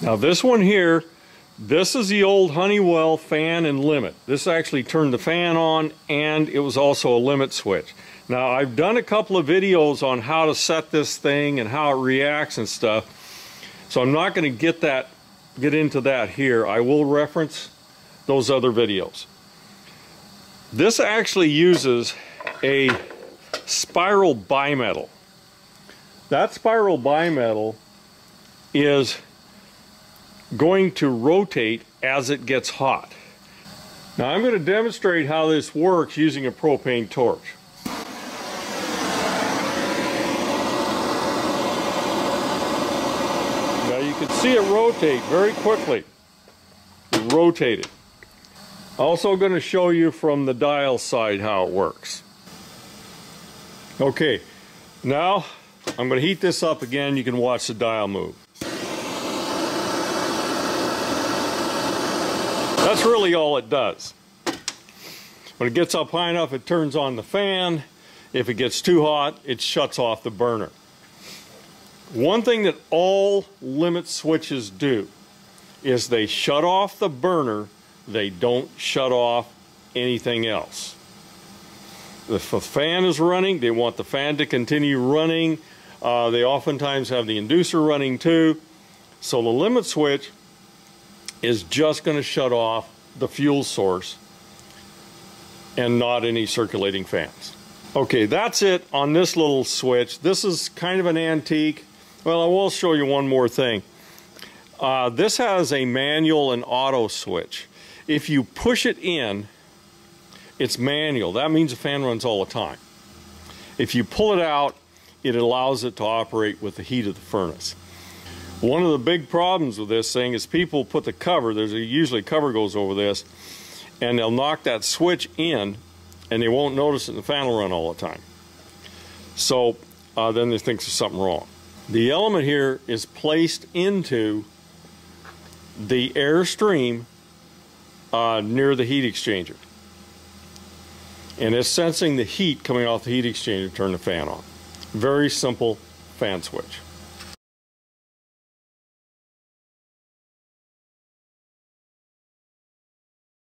Now this one here, this is the old Honeywell fan and limit. This actually turned the fan on and it was also a limit switch. Now I've done a couple of videos on how to set this thing and how it reacts and stuff. So I'm not going to get that get into that here. I will reference those other videos. This actually uses a spiral bimetal. That spiral bimetal is going to rotate as it gets hot. Now I'm going to demonstrate how this works using a propane torch. Now you can see it rotate very quickly. Rotate It. Also going to show you from the dial side how it works. Okay, now I'm going to heat this up again. You can watch the dial move. That's really all it does. When it gets up high enough, it turns on the fan. If it gets too hot, it shuts off the burner. One thing that all limit switches do is they shut off the burner, they don't shut off anything else. If the fan is running, they want the fan to continue running. Uh, they oftentimes have the inducer running too. So the limit switch is just going to shut off the fuel source and not any circulating fans. Okay, that's it on this little switch. This is kind of an antique. Well, I will show you one more thing. Uh, this has a manual and auto switch. If you push it in, it's manual. That means the fan runs all the time. If you pull it out, it allows it to operate with the heat of the furnace. One of the big problems with this thing is people put the cover, there's a, usually cover goes over this, and they'll knock that switch in and they won't notice it and the fan will run all the time. So uh, then they think there's something wrong. The element here is placed into the air stream uh, near the heat exchanger. And it's sensing the heat coming off the heat exchanger to turn the fan on. Very simple fan switch.